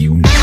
filme.